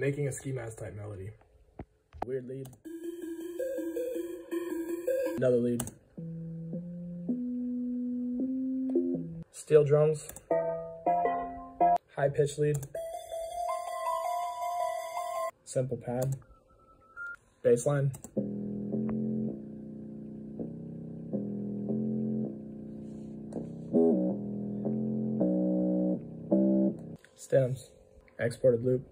Making a ski mask type melody. Weird lead. Another lead. Steel drums. High pitch lead. Simple pad. Bassline. Stems. Exported loop.